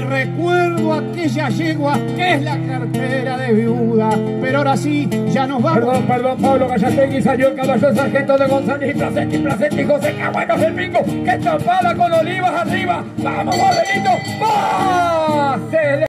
Recuerdo aquella yegua que es la cartera de viuda, pero ahora sí, ya nos vamos. Perdón, perdón, Pablo Gallategui salió el caballo sargento de González y Placenti, Placenti, José ah, Cabuenos el Bingo, que tapada con olivas arriba. ¡Vamos, Modelito! ¡Va!